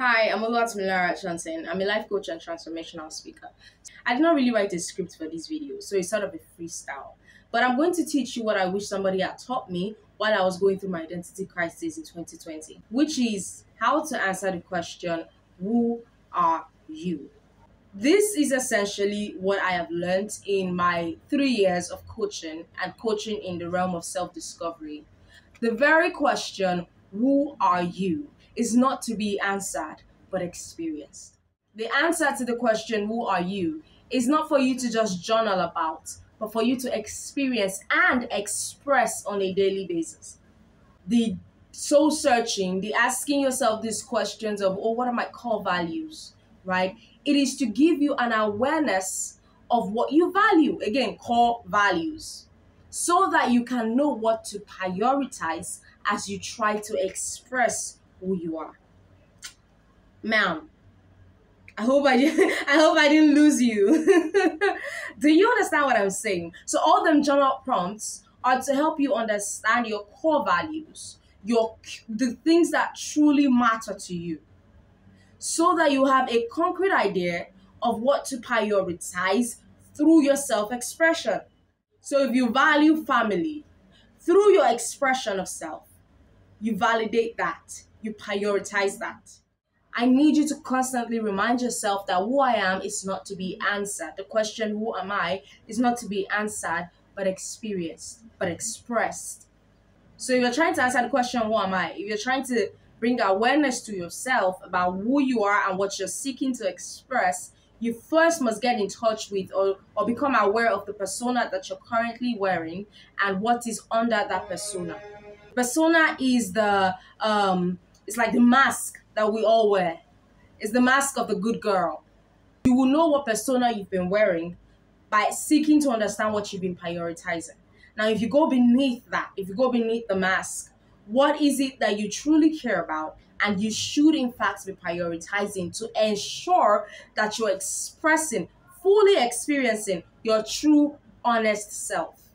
Hi, I'm Oluwatumilara Johnson. I'm a life coach and transformational speaker. I did not really write a script for this video, so it's sort of a freestyle. But I'm going to teach you what I wish somebody had taught me while I was going through my identity crisis in 2020, which is how to answer the question, Who are you? This is essentially what I have learned in my three years of coaching and coaching in the realm of self discovery. The very question, Who are you? Is not to be answered, but experienced. The answer to the question, Who are you? is not for you to just journal about, but for you to experience and express on a daily basis. The soul searching, the asking yourself these questions of, Oh, what are my core values? Right? It is to give you an awareness of what you value. Again, core values. So that you can know what to prioritize as you try to express who you are. Ma'am, I hope I I hope I didn't lose you. Do you understand what I'm saying? So all them journal prompts are to help you understand your core values, your the things that truly matter to you. So that you have a concrete idea of what to prioritize through your self-expression. So if you value family, through your expression of self, you validate that you prioritize that. I need you to constantly remind yourself that who I am is not to be answered. The question, who am I, is not to be answered, but experienced, but expressed. So if you're trying to answer the question, who am I, if you're trying to bring awareness to yourself about who you are and what you're seeking to express, you first must get in touch with or, or become aware of the persona that you're currently wearing and what is under that persona. Persona is the um it's like the mask that we all wear. It's the mask of the good girl. You will know what persona you've been wearing by seeking to understand what you've been prioritizing. Now, if you go beneath that, if you go beneath the mask, what is it that you truly care about? And you should, in fact, be prioritizing to ensure that you're expressing, fully experiencing your true, honest self.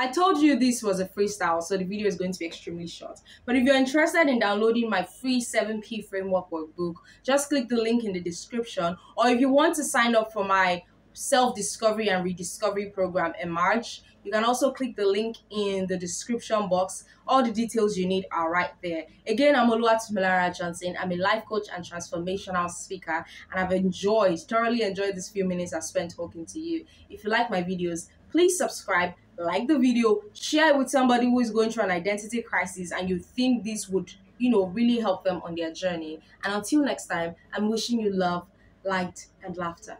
I told you this was a freestyle, so the video is going to be extremely short. But if you're interested in downloading my free 7P framework workbook, just click the link in the description. Or if you want to sign up for my self-discovery and rediscovery program in March, you can also click the link in the description box. All the details you need are right there. Again, I'm Oluwatumilara Johnson. I'm a life coach and transformational speaker, and I've enjoyed, thoroughly enjoyed this few minutes I've spent talking to you. If you like my videos, please subscribe like the video, share it with somebody who is going through an identity crisis and you think this would, you know, really help them on their journey. And until next time, I'm wishing you love, light, and laughter.